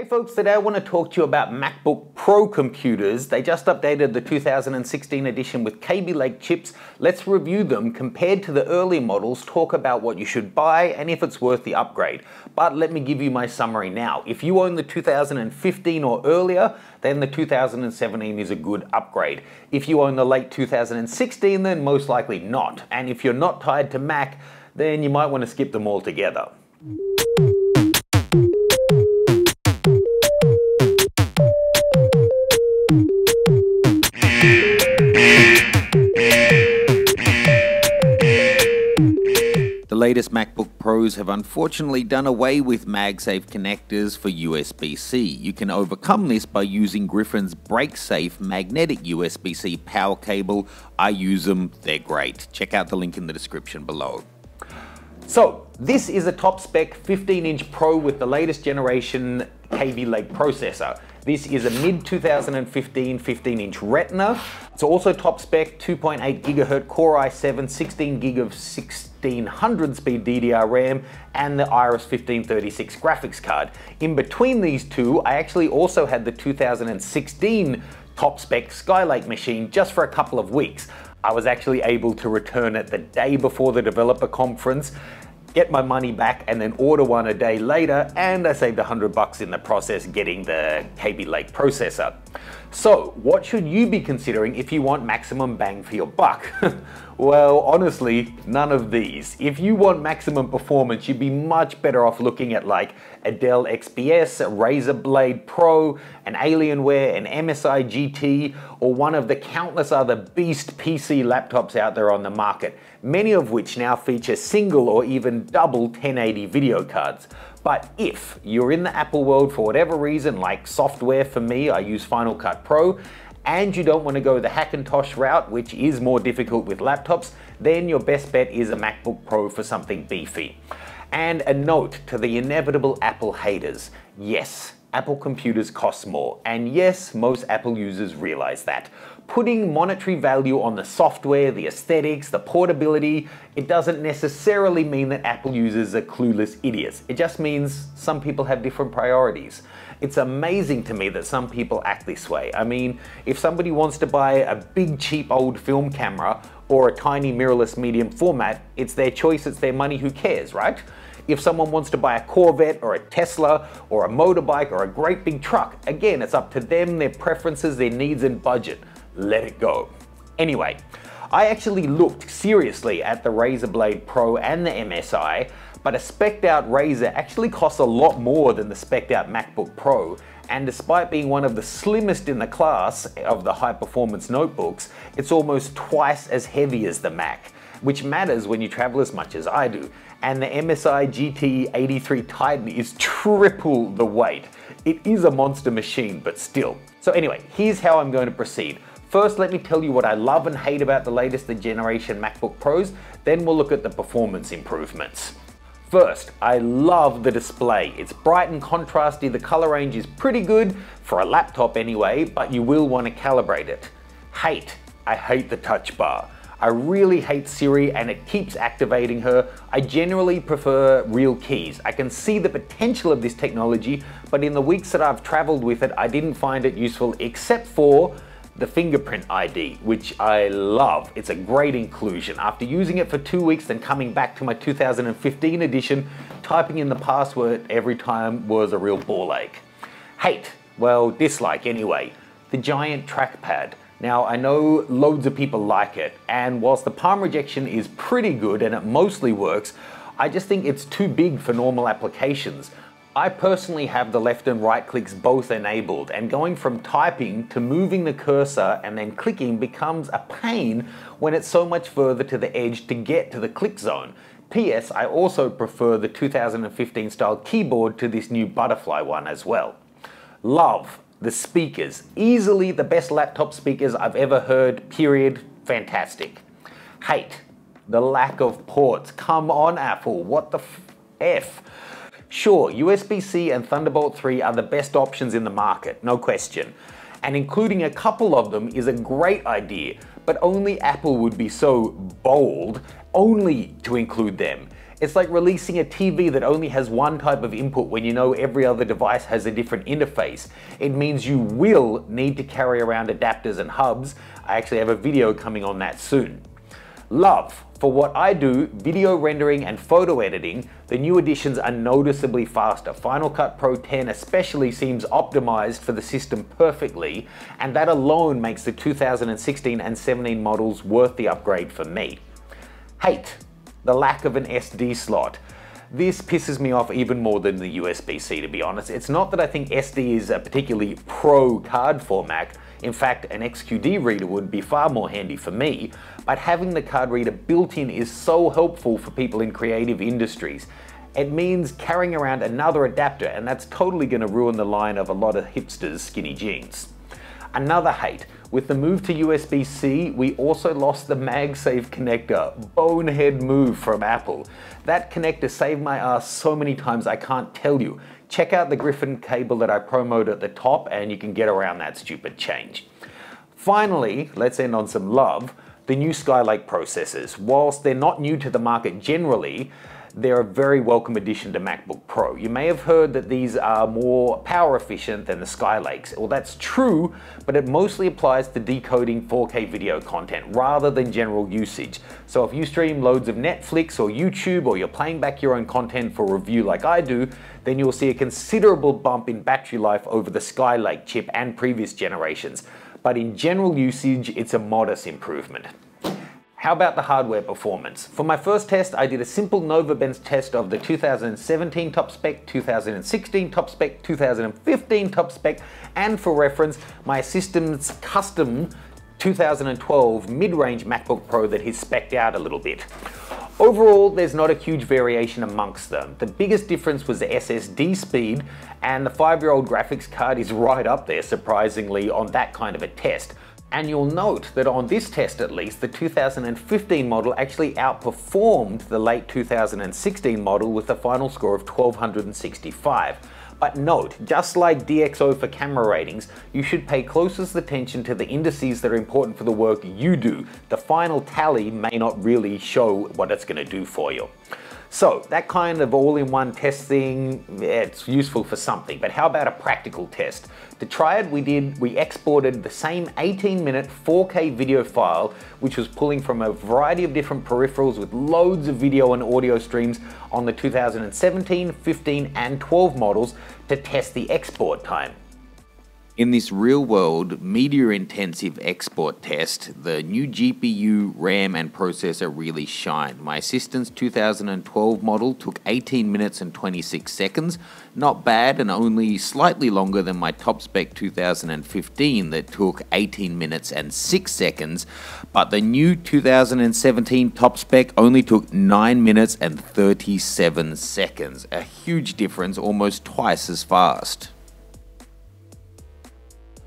Hey folks, today I want to talk to you about MacBook Pro computers. They just updated the 2016 edition with Kaby Lake chips. Let's review them compared to the earlier models, talk about what you should buy and if it's worth the upgrade. But let me give you my summary now. If you own the 2015 or earlier, then the 2017 is a good upgrade. If you own the late 2016, then most likely not. And if you're not tied to Mac, then you might want to skip them altogether. Latest MacBook Pros have unfortunately done away with MagSafe connectors for USB-C. You can overcome this by using Griffin's BreakSafe magnetic USB-C power cable. I use them, they're great. Check out the link in the description below. So, this is a top spec 15 inch Pro with the latest generation Kaby Lake processor. This is a mid 2015 15 inch Retina. It's also top spec 2.8 gigahertz Core i7, 16 gig of 1600 speed DDR RAM, and the Iris 1536 graphics card. In between these two, I actually also had the 2016 top spec Skylake machine just for a couple of weeks. I was actually able to return it the day before the developer conference get my money back and then order one a day later and I saved 100 bucks in the process getting the Kaby Lake processor. So what should you be considering if you want maximum bang for your buck? well, honestly, none of these. If you want maximum performance, you'd be much better off looking at like a Dell XPS, a Razer Blade Pro, an Alienware, an MSI GT, or one of the countless other beast PC laptops out there on the market, many of which now feature single or even double 1080 video cards. But if you're in the Apple world for whatever reason, like software for me, I use Final Cut Pro, and you don't want to go the Hackintosh route, which is more difficult with laptops, then your best bet is a MacBook Pro for something beefy. And a note to the inevitable Apple haters. Yes, Apple computers cost more. And yes, most Apple users realize that. Putting monetary value on the software, the aesthetics, the portability, it doesn't necessarily mean that Apple users are clueless idiots. It just means some people have different priorities. It's amazing to me that some people act this way. I mean, if somebody wants to buy a big cheap old film camera or a tiny mirrorless medium format, it's their choice, it's their money, who cares, right? If someone wants to buy a Corvette or a Tesla or a motorbike or a great big truck, again, it's up to them, their preferences, their needs and budget. Let it go. Anyway, I actually looked seriously at the Razer Blade Pro and the MSI, but a specced out Razer actually costs a lot more than the specced out MacBook Pro, and despite being one of the slimmest in the class of the high performance notebooks, it's almost twice as heavy as the Mac which matters when you travel as much as I do. And the MSI GT83 Titan is triple the weight. It is a monster machine, but still. So anyway, here's how I'm going to proceed. First, let me tell you what I love and hate about the latest generation MacBook Pros, then we'll look at the performance improvements. First, I love the display. It's bright and contrasty, the color range is pretty good, for a laptop anyway, but you will want to calibrate it. Hate, I hate the touch bar. I really hate Siri and it keeps activating her. I generally prefer real keys. I can see the potential of this technology, but in the weeks that I've traveled with it, I didn't find it useful except for the fingerprint ID, which I love. It's a great inclusion. After using it for two weeks, then coming back to my 2015 edition, typing in the password every time was a real ball ache. Hate, well, dislike anyway, the giant trackpad. Now, I know loads of people like it, and whilst the palm rejection is pretty good and it mostly works, I just think it's too big for normal applications. I personally have the left and right clicks both enabled, and going from typing to moving the cursor and then clicking becomes a pain when it's so much further to the edge to get to the click zone. P.S. I also prefer the 2015 style keyboard to this new butterfly one as well. Love the speakers. Easily the best laptop speakers I've ever heard, period. Fantastic. Hate. The lack of ports. Come on, Apple. What the F? Sure, USB-C and Thunderbolt 3 are the best options in the market, no question. And including a couple of them is a great idea, but only Apple would be so bold only to include them. It's like releasing a TV that only has one type of input when you know every other device has a different interface. It means you will need to carry around adapters and hubs. I actually have a video coming on that soon. Love. For what I do, video rendering and photo editing, the new additions are noticeably faster. Final Cut Pro 10 especially seems optimized for the system perfectly, and that alone makes the 2016 and 17 models worth the upgrade for me. Hate the lack of an SD slot. This pisses me off even more than the USB-C to be honest. It's not that I think SD is a particularly pro card format, in fact an XQD reader would be far more handy for me, but having the card reader built in is so helpful for people in creative industries. It means carrying around another adapter and that's totally going to ruin the line of a lot of hipsters' skinny jeans. Another hate, with the move to USB-C, we also lost the MagSafe connector. Bonehead move from Apple. That connector saved my ass so many times I can't tell you. Check out the Griffin cable that I promoted at the top and you can get around that stupid change. Finally, let's end on some love. The new Skylake processors. Whilst they're not new to the market generally, they're a very welcome addition to MacBook Pro. You may have heard that these are more power efficient than the Skylakes. Well, that's true, but it mostly applies to decoding 4K video content rather than general usage. So if you stream loads of Netflix or YouTube or you're playing back your own content for review like I do, then you'll see a considerable bump in battery life over the Skylake chip and previous generations. But in general usage, it's a modest improvement. How about the hardware performance? For my first test, I did a simple NovaBench test of the 2017 top spec, 2016 top spec, 2015 top spec, and for reference, my system's custom 2012 mid-range MacBook Pro that he's specced out a little bit. Overall, there's not a huge variation amongst them. The biggest difference was the SSD speed, and the five-year-old graphics card is right up there, surprisingly, on that kind of a test. And you'll note that on this test at least, the 2015 model actually outperformed the late 2016 model with a final score of 1265. But note, just like DxO for camera ratings, you should pay closest attention to the indices that are important for the work you do. The final tally may not really show what it's going to do for you. So that kind of all-in-one testing, it's useful for something, but how about a practical test? To try it, we did, we exported the same 18 minute 4K video file, which was pulling from a variety of different peripherals with loads of video and audio streams on the 2017, 15, and 12 models to test the export time. In this real world, media intensive export test, the new GPU, RAM, and processor really shine. My Assistant's 2012 model took 18 minutes and 26 seconds, not bad and only slightly longer than my top spec 2015 that took 18 minutes and 6 seconds, but the new 2017 top spec only took 9 minutes and 37 seconds. A huge difference, almost twice as fast.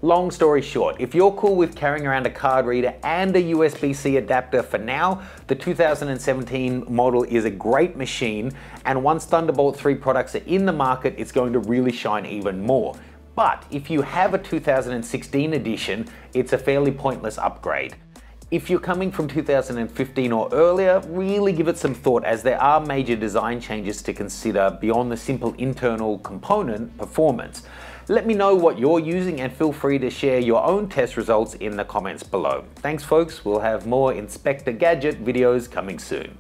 Long story short, if you're cool with carrying around a card reader and a USB-C adapter for now, the 2017 model is a great machine, and once Thunderbolt 3 products are in the market, it's going to really shine even more. But if you have a 2016 edition, it's a fairly pointless upgrade. If you're coming from 2015 or earlier, really give it some thought as there are major design changes to consider beyond the simple internal component performance. Let me know what you're using and feel free to share your own test results in the comments below. Thanks folks, we'll have more Inspector Gadget videos coming soon.